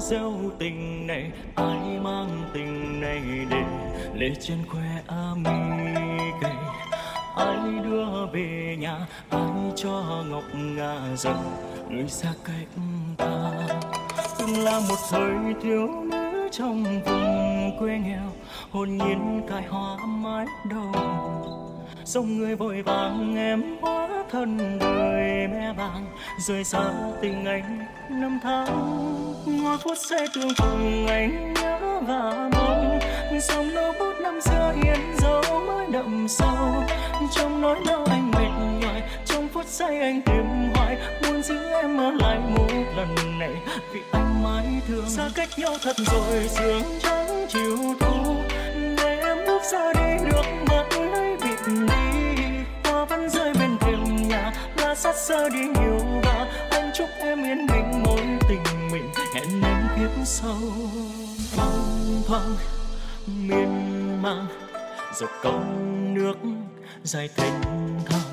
gieo tình này, ai mang tình này để lệ trên khoe mi gầy ai đưa về nhà, ai cho ngọc ngà dần, người xa cách ta. Từng là một thời thiếu nữ trong vùng quê nghèo, hồn nhiên cài hoa mái đầu dòng người vội vàng, em hóa thân đời mẹ vàng. Rời xa tình anh năm tháng, hoa phút xe tương phùng, anh nhớ và mong. Dòng nỗi bút năm xưa yên dấu mới đậm sâu. Trong nỗi đau anh mệt nhoài, trong phút giây anh tìm hoài. Muốn giữ em ở lại một lần này, vì anh mãi thương. Xa cách nhau thật rồi sương trắng chiều thu sát sơ đi nhiều và anh chúc em yên bình, mối tình mình hẹn em kiếp sau. Thoang thoáng miên man dọc con nước dài thênh thang